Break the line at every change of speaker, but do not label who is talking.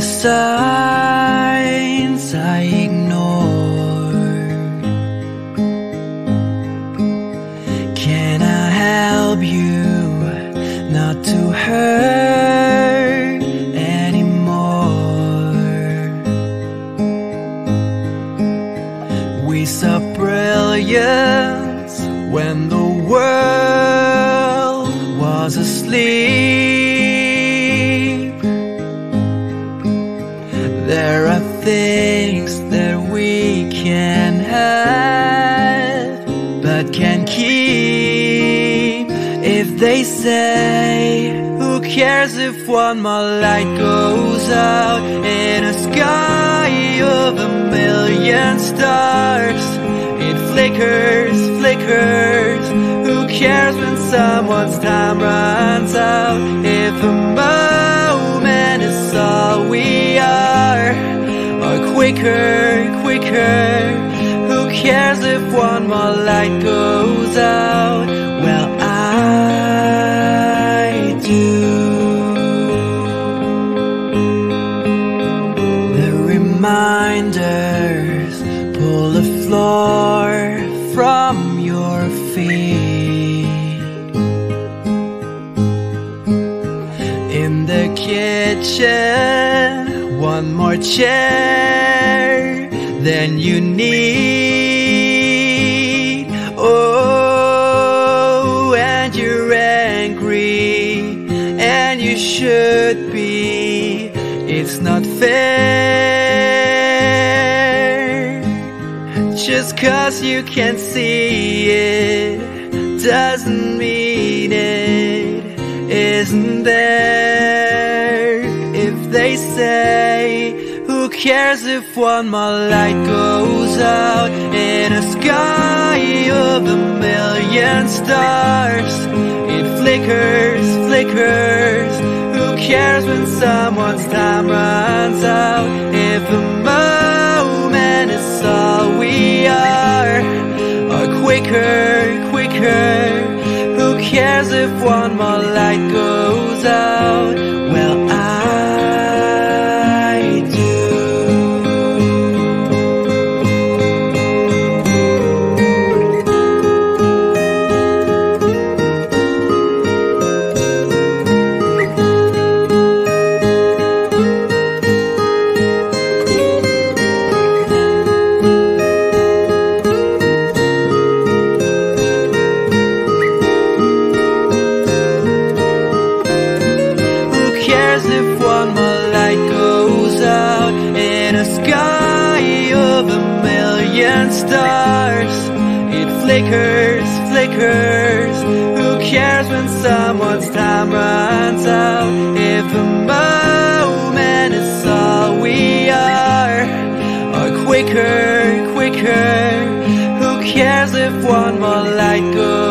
the signs I ignored. Can I help you not to hurt anymore? We saw brilliance when the world was asleep. Say, Who cares if one more light goes out in a sky of a million stars? It flickers, flickers. Who cares when someone's time runs out? If a moment is all we are, or quicker, quicker. Who cares if one more light goes In the kitchen, one more chair than you need. Oh, and you're angry, and you should be. It's not fair. Just cause you can't see it doesn't mean it isn't there. If they say, Who cares if one more light goes out in a sky of a million stars? It flickers, flickers. Who cares when someone's time runs out? If a moment is all we are, or quicker, quicker. Cares if one more light goes sky of a million stars? It flickers, flickers. Who cares when someone's time runs out? If a moment is all we are, or quicker, quicker. Who cares if one more light goes